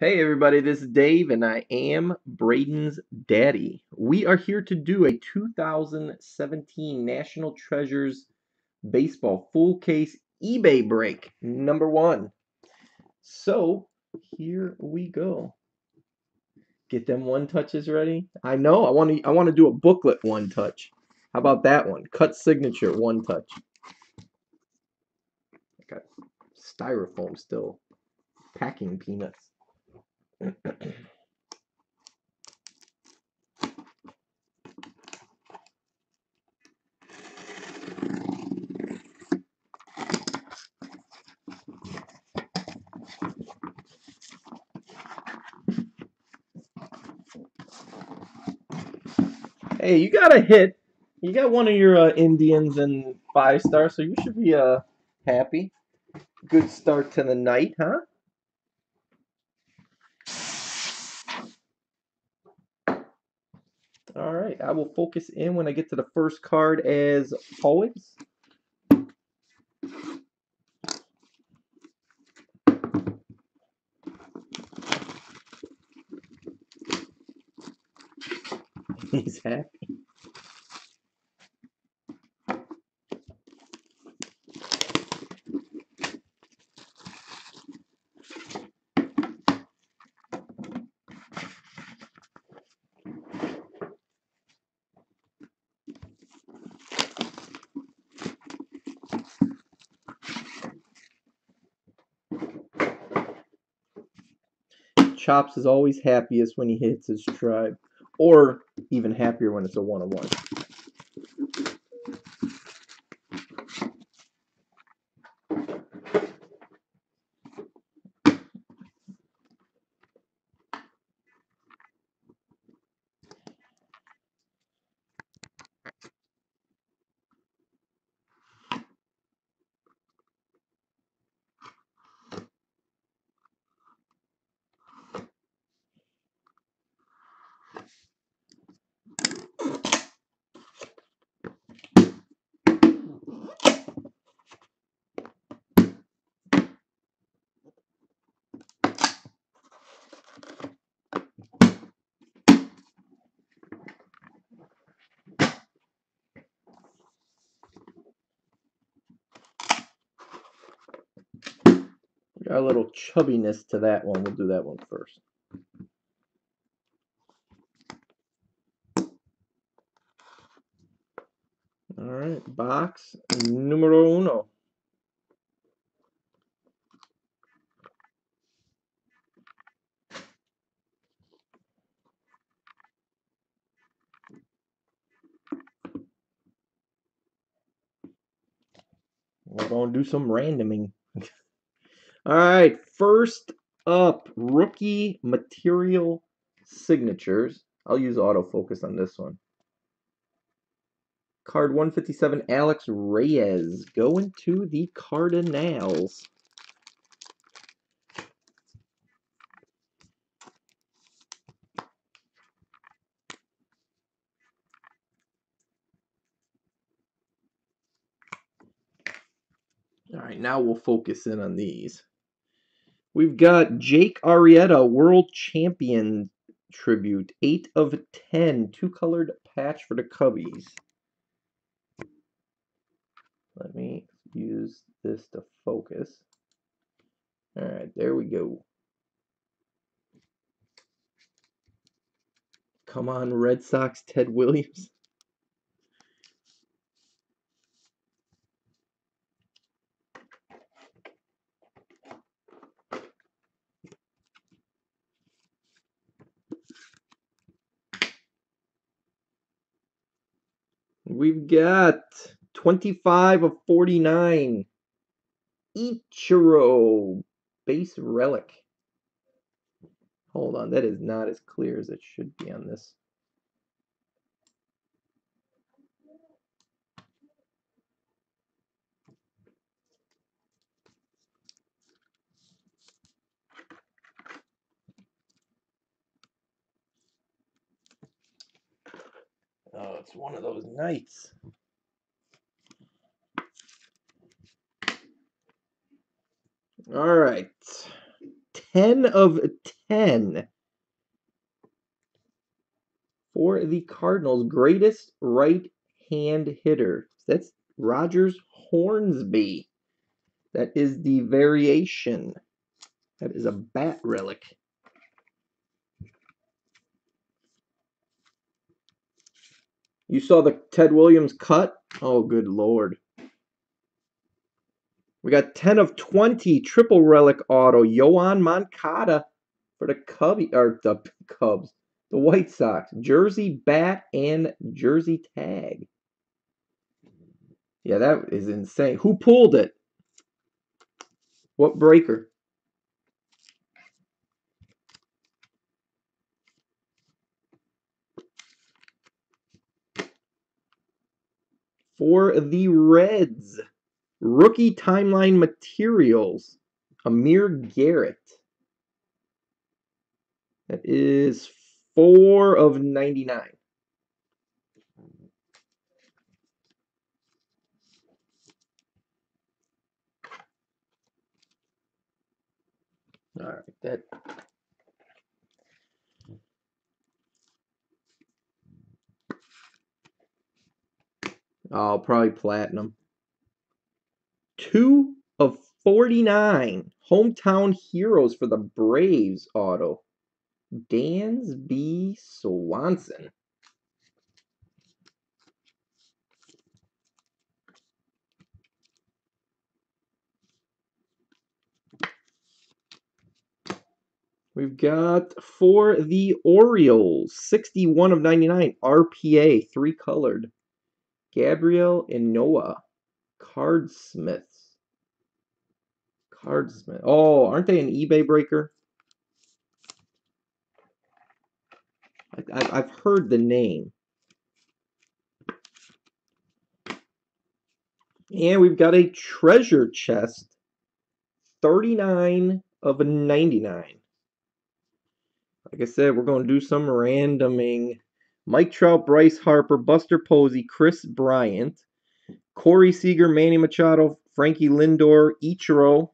Hey everybody, this is Dave and I am Brayden's daddy. We are here to do a 2017 National Treasures Baseball Full Case eBay break, number one. So, here we go. Get them one touches ready. I know, I want to I want to do a booklet one touch. How about that one? Cut signature one touch. Got styrofoam still packing peanuts. hey, you got a hit. You got one of your uh, Indians and five stars, so you should be uh happy. Good start to the night, huh? All right, I will focus in when I get to the first card as always. He's happy. Chops is always happiest when he hits his tribe, or even happier when it's a one a little chubbiness to that one. We'll do that one first. All right, box numero uno. We're going to do some randoming. All right, first up, rookie material signatures. I'll use autofocus on this one. Card 157, Alex Reyes, going to the Cardinals. Right, now we'll focus in on these. We've got Jake Arrieta, World Champion Tribute, 8 of 10, two-colored patch for the Cubbies. Let me use this to focus. All right, there we go. Come on, Red Sox, Ted Williams. We've got 25 of 49. Ichiro base relic. Hold on, that is not as clear as it should be on this. Oh, it's one of those nights. All right. 10 of 10 for the Cardinals. Greatest right hand hitter. That's Rogers Hornsby. That is the variation. That is a bat relic. You saw the Ted Williams cut? Oh, good lord. We got 10 of 20 triple relic auto. Yoan Moncada for the Cubby or the Cubs. The White Sox. Jersey bat and jersey tag. Yeah, that is insane. Who pulled it? What breaker? For the Reds, rookie timeline materials, Amir Garrett. That is four of 99. All right, that Oh, probably platinum. Two of 49 hometown heroes for the Braves auto. Dansby Swanson. We've got for the Orioles, 61 of 99, RPA, three colored. Gabriel and Noah, Cardsmiths. Cardsmith. Oh, aren't they an eBay breaker? I, I've heard the name. And we've got a treasure chest. 39 of 99. Like I said, we're going to do some randoming. Mike Trout, Bryce Harper, Buster Posey, Kris Bryant, Corey Seager, Manny Machado, Frankie Lindor, Ichiro,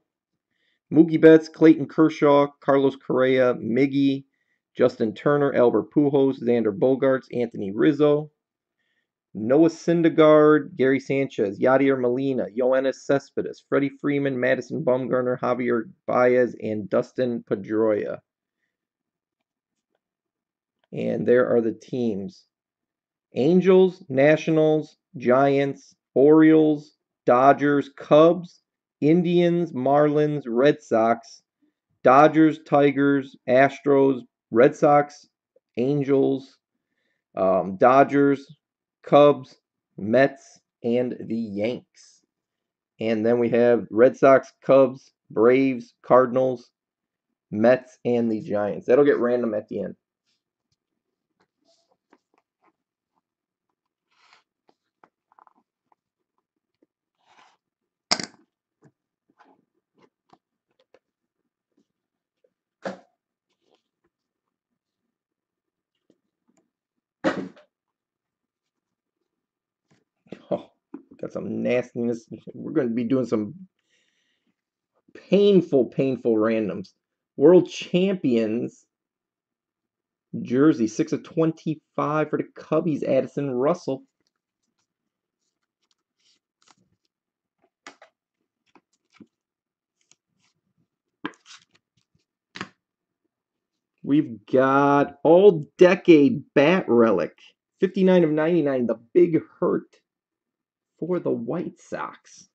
Mookie Betts, Clayton Kershaw, Carlos Correa, Miggy, Justin Turner, Albert Pujols, Xander Bogaerts, Anthony Rizzo, Noah Syndergaard, Gary Sanchez, Yadier Molina, Yoenis Cespedes, Freddie Freeman, Madison Bumgarner, Javier Baez, and Dustin Pedroia. And there are the teams Angels, Nationals, Giants, Orioles, Dodgers, Cubs, Indians, Marlins, Red Sox, Dodgers, Tigers, Astros, Red Sox, Angels, um, Dodgers, Cubs, Mets, and the Yanks. And then we have Red Sox, Cubs, Braves, Cardinals, Mets, and the Giants. That'll get random at the end. Oh, got some nastiness. We're going to be doing some painful, painful randoms. World champions jersey, 6 of 25 for the Cubbies, Addison Russell. We've got all decade bat relic, 59 of 99, the big hurt for the White Sox.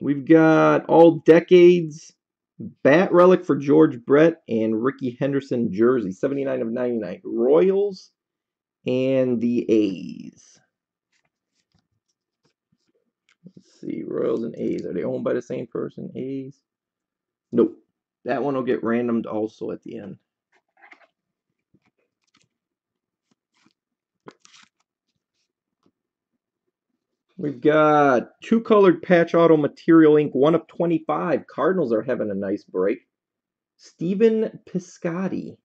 We've got all decades bat relic for George Brett and Rickey Henderson jersey, 79 of 99. Royals and the A's. See, Royals and A's. Are they owned by the same person? A's? Nope. That one will get randomed also at the end. We've got two colored patch auto material ink, one of 25. Cardinals are having a nice break. Stephen Piscotty.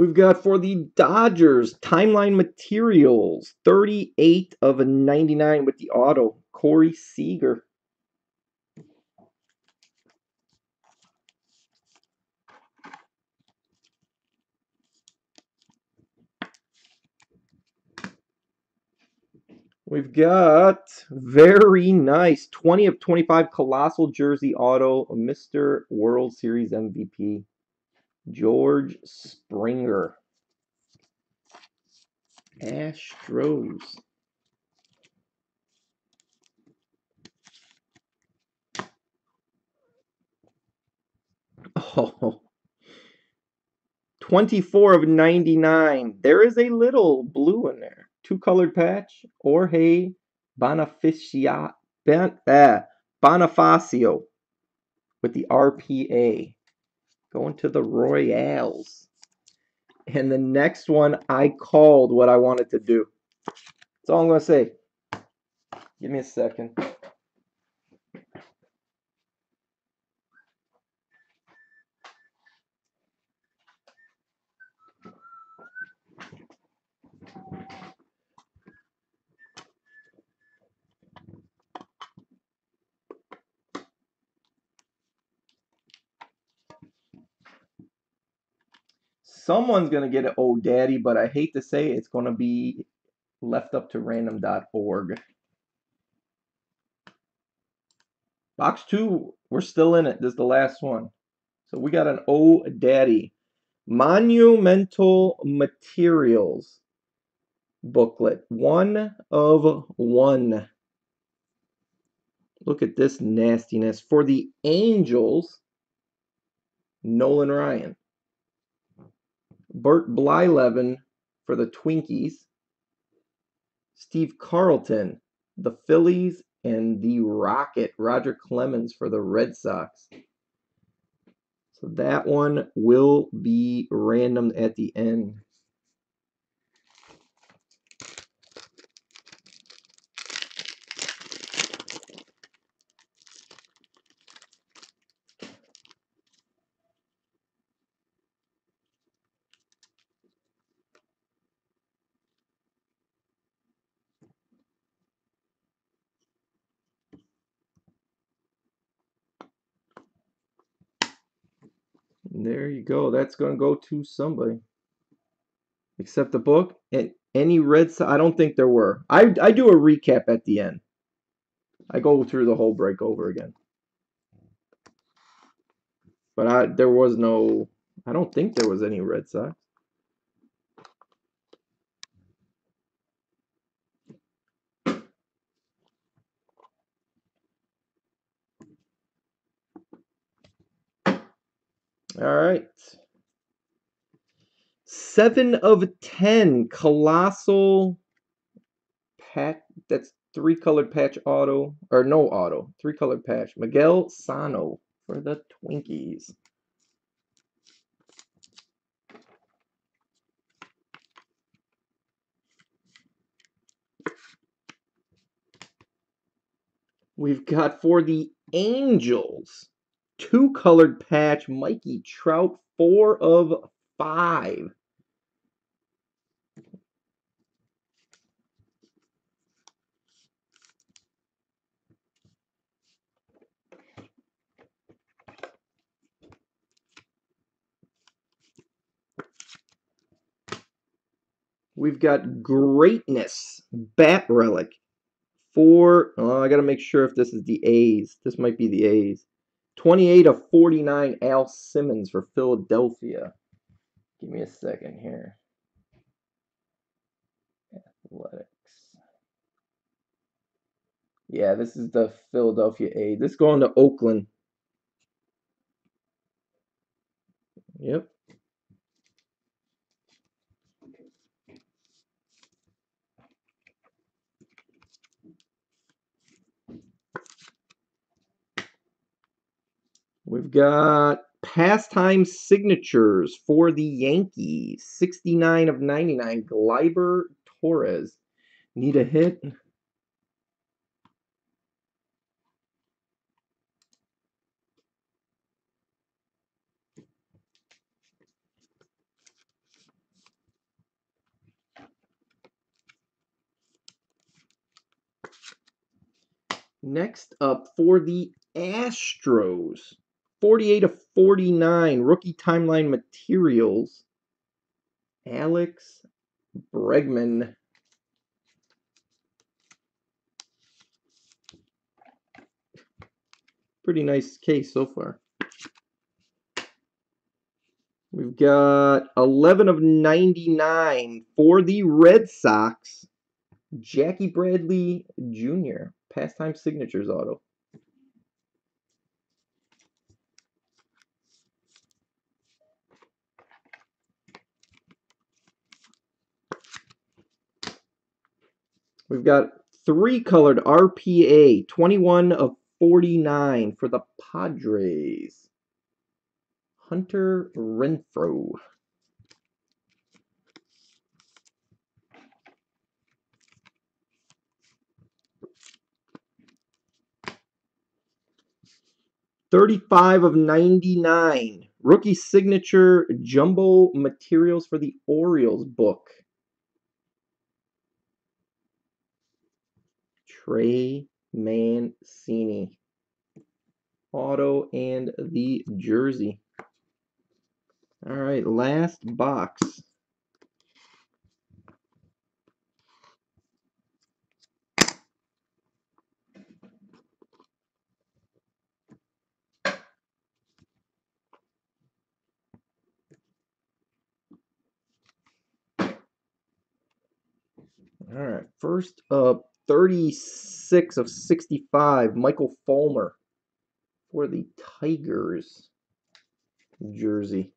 We've got for the Dodgers, Timeline Materials, 38 of a 99 with the auto, Corey Seager. We've got very nice 20 of 25 colossal jersey auto, Mr. World Series MVP, George Springer. Astros. Oh, 24 of 99. There is a little blue in there. Two colored patch. Jorge Bonifacio, ben, Bonifacio with the RPA. Going to the Royals. And the next one, I called what I wanted to do. That's all I'm going to say. Give me a second. Someone's going to get an oh daddy, but I hate to say it, it's going to be left up to random.org. Box two, we're still in it. This is the last one. So we got an oh daddy. Monumental Materials booklet. One of one. Look at this nastiness. For the Angels, Nolan Ryan. Bert Blyleven for the Twinkies. Steve Carlton, the Phillies, and the Rocket, Roger Clemens for the Red Sox. So that one will be random at the end. There you go. That's going to go to somebody. Except the book and any red. I don't think there were. I I do a recap at the end. I go through the whole break over again. But I there was no. I don't think there was any Red Sox. All right. Seven of ten. Colossal patch. That's three colored patch auto. Or no auto. Three colored patch. Miguel Sano for the Twinkies. We've got for the Angels two colored patch, Mikey Trout, four of five. We've got greatness, bat relic. For, oh, uh, I got to make sure if this is the A's. This might be the A's. 28 of 49, Al Simmons for Philadelphia. Give me a second here. Athletics. Yeah, this is the Philadelphia A. This is going to Oakland. Yep. We've got pastime signatures for the Yankees. 69 of 99, Gleiber Torres. Need a hit? Next up for the Astros, 48 of 49, rookie timeline materials. Alex Bregman. Pretty nice case so far. We've got 11 of 99 for the Red Sox. Jackie Bradley Jr. Pastime Signatures auto. We've got three colored RPA, 21 of 49 for the Padres. Hunter Renfroe. Thirty-five of ninety-nine. Rookie signature jumbo materials for the Orioles book. Trey Mancini. Auto and the jersey. All right, last box. All right, first up, 36 of 65, Michael Fulmer for the Tigers jersey.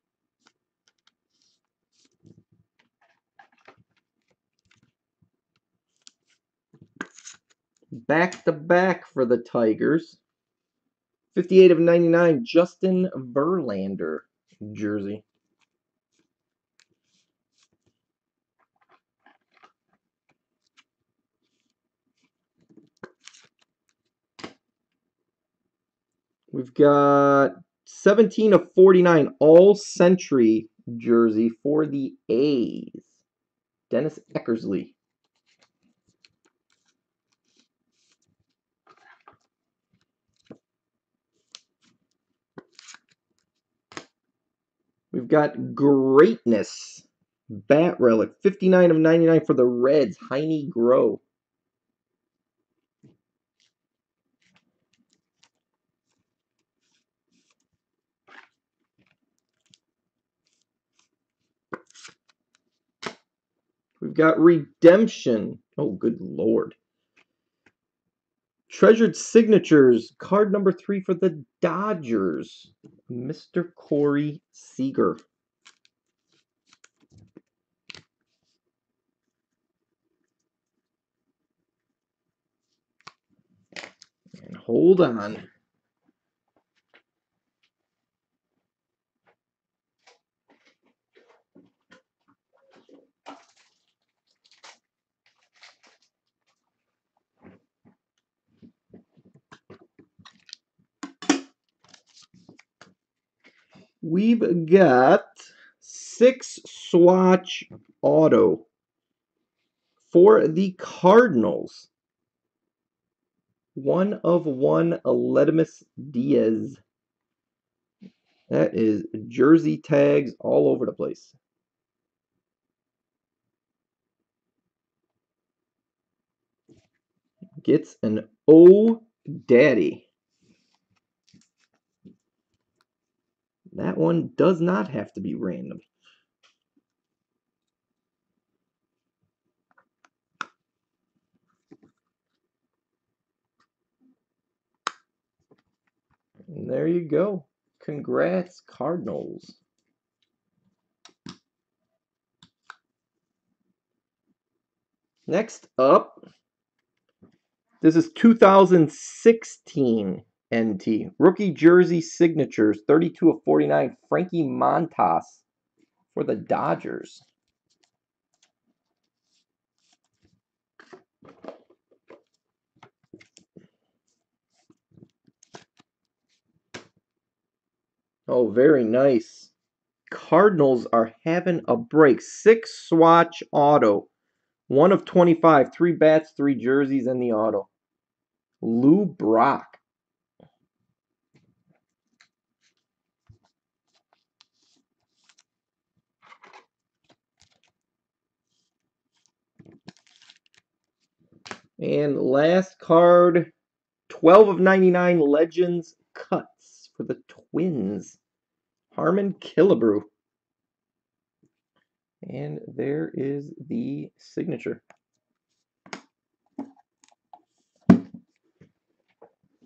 Back to back for the Tigers. 58 of 99, Justin Verlander jersey. We've got 17 of 49 all century jersey for the A's. Dennis Eckersley. We've got greatness. Bat relic. 59 of 99 for the Reds. Heinie Groh. We've got redemption. Oh, good lord. Treasured signatures. Card number three for the Dodgers. Mr. Corey Seager. Hold on. We've got six swatch auto for the Cardinals. One of one Aledmys Diaz. That is jersey tags all over the place. Gets an O Daddy. That one does not have to be random. And there you go. Congrats, Cardinals. Next up, this is 2016 NT. Rookie jersey signatures, 32 of 49, Frankie Montas for the Dodgers. Oh, very nice. Cardinals are having a break. Six swatch auto. One of 25. Three bats, three jerseys, and the auto. Lou Brock. And last card, 12 of 99 Legends Cuts for the Twins. Harmon Killebrew. And there is the signature.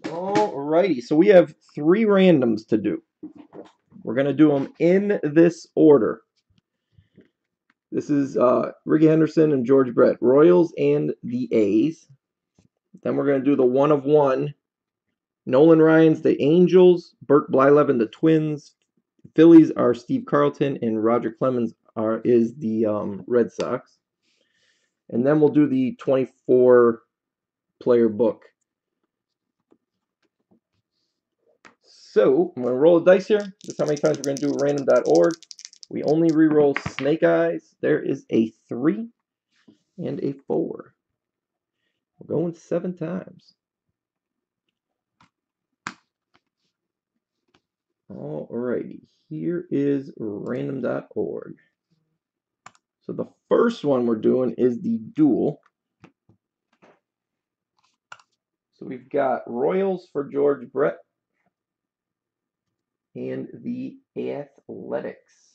Alrighty, so we have three randoms to do. We're going to do them in this order. This is uh, Rickey Henderson and George Brett, Royals and the A's. Then we're going to do the one of one. Nolan Ryan's the Angels, Bert Blyleven the Twins, Phillies are Steve Carlton, and Roger Clemens are is the um, Red Sox. And then we'll do the 24 player book. So I'm going to roll a dice here. This is how many times we're going to do random.org. We only re-roll Snake Eyes. There is a 3 and a 4. We're going seven times. Alrighty, here is random.org. So the first one we're doing is the duel. So we've got Royals for George Brett and the Athletics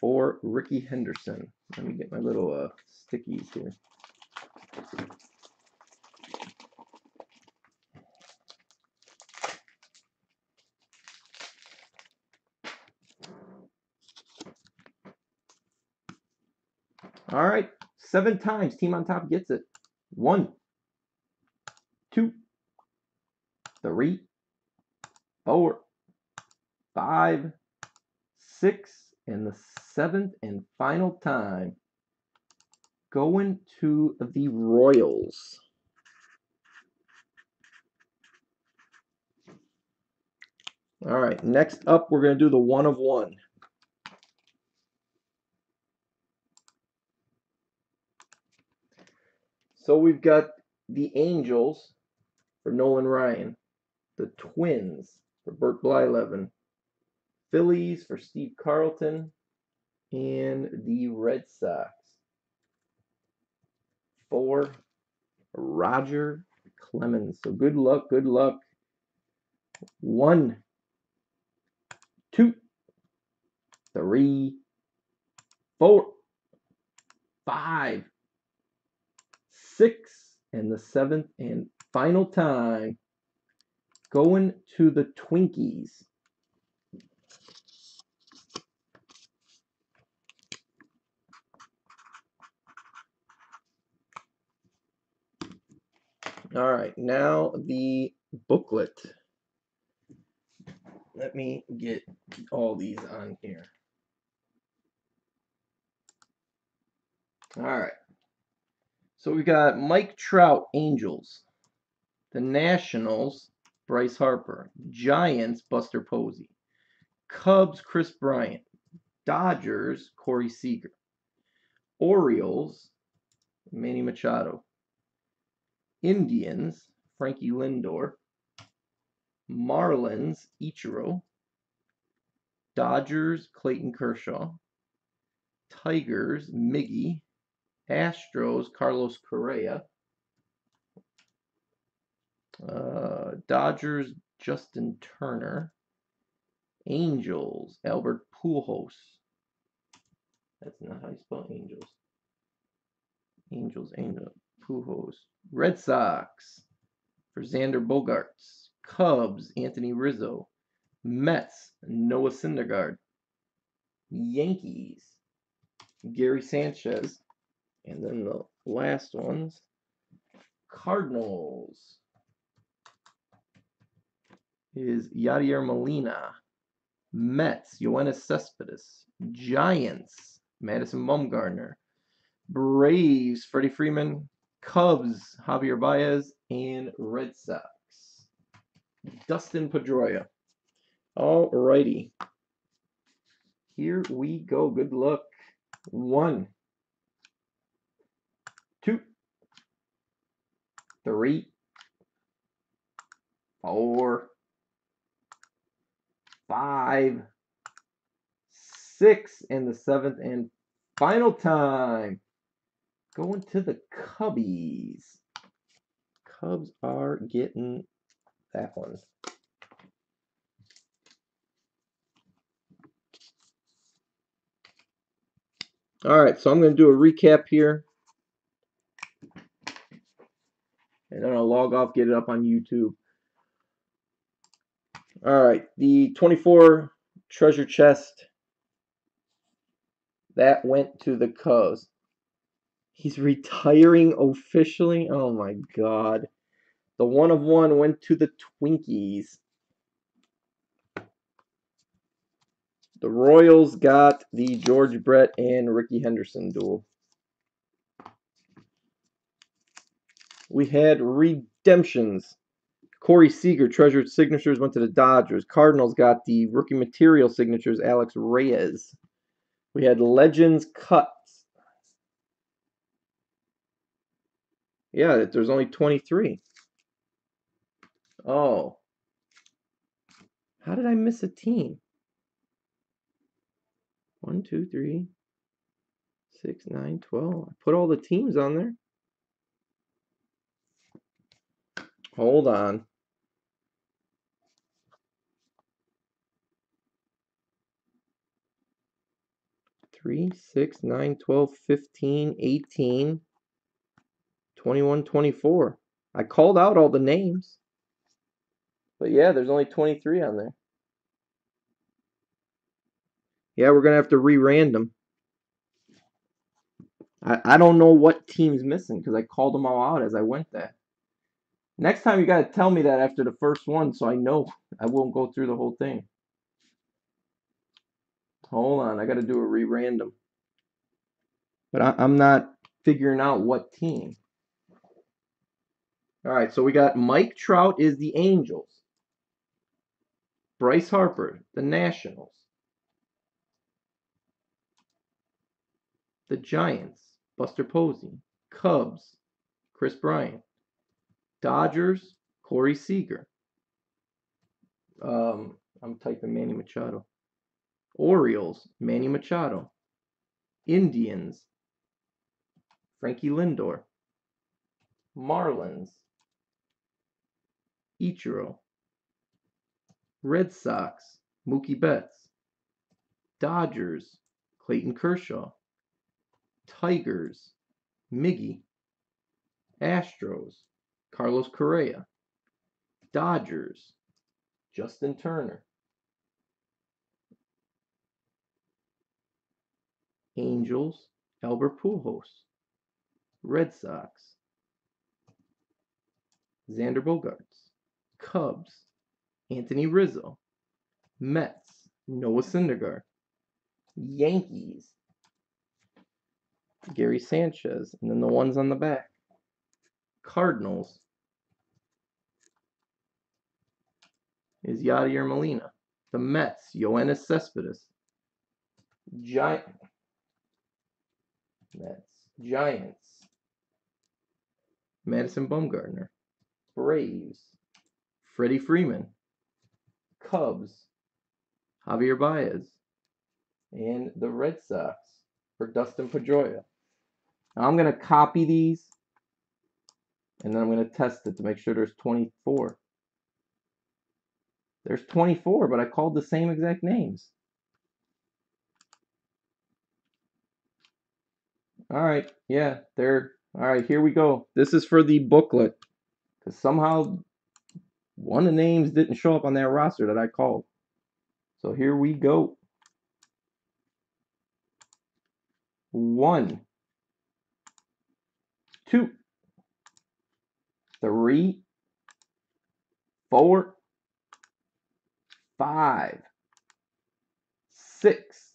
for Rickey Henderson. Let me get my little uh, stickies here. All right, seven times. Team on top gets it. One, two, three, four, five, six, and the seventh and final time going to the Royals. All right, next up, we're going to do the one of one. So we've got the Angels for Nolan Ryan, the Twins for Bert Blyleven, Phillies for Steve Carlton, and the Red Sox for Roger Clemens. So good luck, good luck. One, two, three, four, five, six, and the seventh and final time going to the Twinkies. All right, now the booklet. Let me get all these on here. All right. So we've got Mike Trout, Angels. The Nationals, Bryce Harper. Giants, Buster Posey. Cubs, Kris Bryant. Dodgers, Corey Seager. Orioles, Manny Machado. Indians, Frankie Lindor. Marlins, Ichiro. Dodgers, Clayton Kershaw. Tigers, Miggy. Astros, Carlos Correa. Uh, Dodgers, Justin Turner. Angels, Albert Pujols. That's not how you spell Angels. Angels, Angel, Pujols. Red Sox for Xander Bogaerts. Cubs, Anthony Rizzo. Mets, Noah Syndergaard. Yankees, Gary Sanchez. And then the last ones, Cardinals is Yadier Molina. Mets, Yoenis Cespedes. Giants, Madison Bumgarner. Braves, Freddie Freeman. Cubs, Javier Baez. And Red Sox, Dustin Pedroia. Alrighty. Here we go. Good luck. One two, three, four, five, six, and the seventh and final time. Going to the Cubbies. Cubs are getting that one. All right, so I'm going to do a recap here. And then I'll log off, get it up on YouTube. All right, the 24 treasure chest that went to the Cubs. He's retiring officially. Oh my god. The one of one went to the Twinkies. The Royals got the George Brett and Rickey Henderson duel. We had redemptions. Corey Seager, treasured signatures, went to the Dodgers. Cardinals got the rookie material signatures, Alex Reyes. We had legends cuts. Yeah, there's only 23. Oh. How did I miss a team? One, two, three, six, nine, twelve. I put all the teams on there. Hold on. Three, six, nine, twelve, fifteen, eighteen, twenty-one, twenty-four. I called out all the names. But yeah, there's only 23 on there. Yeah, we're going to have to re-random. I, I don't know what team's missing because I called them all out as I went there. Next time you got to tell me that after the first one so I know I won't go through the whole thing. Hold on, I got to do a re-random. But I, I'm not figuring out what team. All right, so we got Mike Trout is the Angels. Bryce Harper, the Nationals. The Giants, Buster Posey. Cubs, Kris Bryant. Dodgers, Corey Seager. Um, I'm typing Manny Machado. Orioles, Manny Machado. Indians, Frankie Lindor. Marlins, Ichiro. Red Sox, Mookie Betts. Dodgers, Clayton Kershaw. Tigers, Miggy. Astros, Carlos Correa. Dodgers, Justin Turner. Angels, Albert Pujols. Red Sox, Xander Bogaerts. Cubs, Anthony Rizzo. Mets, Noah Syndergaard. Yankees, Gary Sanchez. And then the ones on the back. Cardinals is Yadier Molina. The Mets, Yoenis Cespedes. Giant Mets. Giants. Madison Bumgarner. Braves. Freddie Freeman. Cubs. Javier Baez. And the Red Sox for Dustin Pedroia. Now I'm going to copy these and then I'm going to test it to make sure there's 24. There's 24, but I called the same exact names. All right, yeah, there. All right, here we go. This is for the booklet because somehow one of the names didn't show up on that roster that I called. So here we go. One, two, three, four, five, six.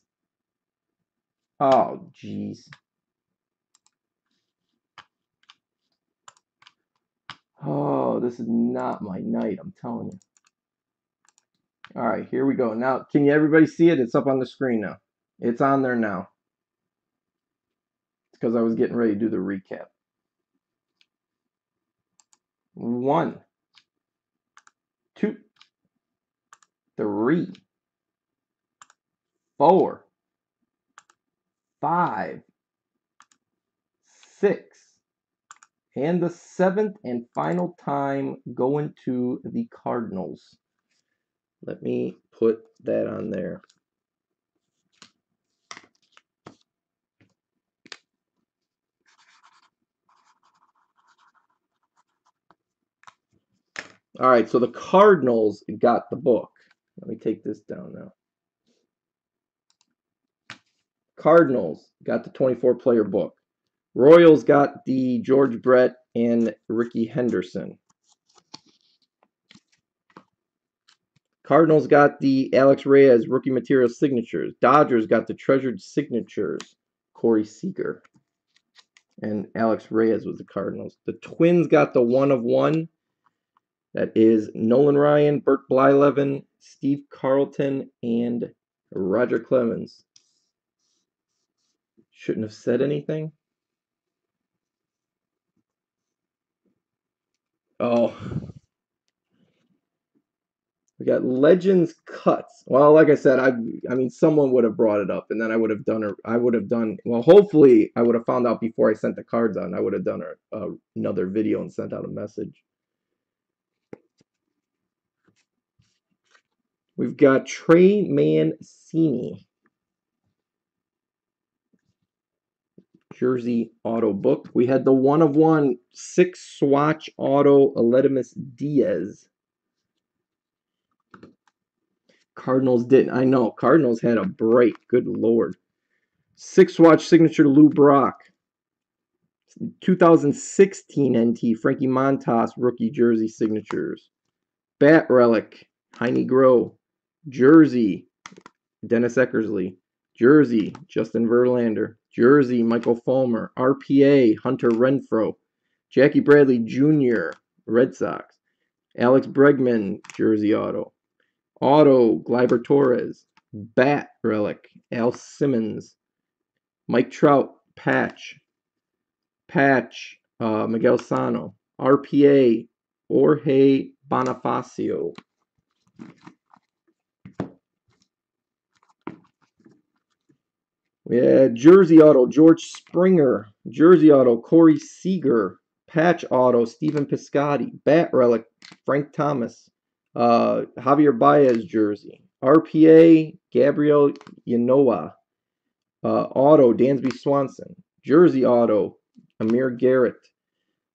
Oh, jeez. Oh, this is not my night, I'm telling you. All right, here we go. Now, can you everybody see it? It's up on the screen now. It's on there now. It's because I was getting ready to do the recap. One, two, three, four, five, six, and the seventh and final time going to the Cardinals. Let me put that on there. All right, so the Cardinals got the book. Let me take this down now. Cardinals got the 24 player book. Royals got the George Brett and Rickey Henderson. Cardinals got the Alex Reyes rookie material signatures. Dodgers got the treasured signatures. Corey Seager. And Alex Reyes was the Cardinals. The Twins got the one of one. That is Nolan Ryan, Bert Blyleven, Steve Carlton, and Roger Clemens. Shouldn't have said anything. Oh. We got Legends cuts. Well, like I said, I I mean someone would have brought it up and then I would have done a, I would have done well, hopefully I would have found out before I sent the cards on. I would have done a, a, another video and sent out a message. We've got Trey Mancini. Jersey auto book. We had the one of one six swatch auto Aledmys Diaz. Cardinals didn't. I know. Cardinals had a break. Good lord. Six swatch signature Lou Brock. 2016 NT Frankie Montas rookie jersey signatures. Bat relic Heinie Groh. Jersey, Dennis Eckersley. Jersey, Justin Verlander. Jersey, Michael Fulmer. RPA, Hunter Renfroe. Jackie Bradley Jr., Red Sox. Alex Bregman, Jersey Auto. Auto, Gleyber Torres. Bat Relic, Al Simmons. Mike Trout, Patch. Patch, uh, Miguel Sano. RPA, Jorge Bonifacio. Had Jersey Auto, George Springer. Jersey Auto, Corey Seager. Patch Auto, Stephen Piscotty. Bat Relic, Frank Thomas. Uh, Javier Baez jersey. RPA, Gabriel Ynoa. Uh, Auto, Dansby Swanson. Jersey Auto, Amir Garrett.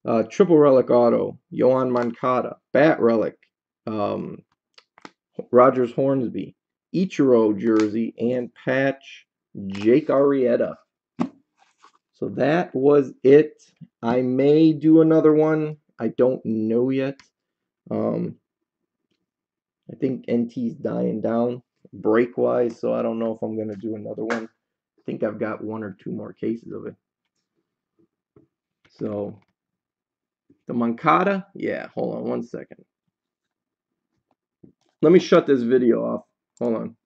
Uh, Triple Relic Auto, Yoan Moncada. Bat Relic, um, Rogers Hornsby. Ichiro jersey and patch Jake Arrieta. So that was it. I may do another one. I don't know yet. Um, I think NT's dying down break wise, so I don't know if I'm going to do another one. I think I've got one or two more cases of it. So the Moncada, yeah, hold on one second. Let me shut this video off. Hold on.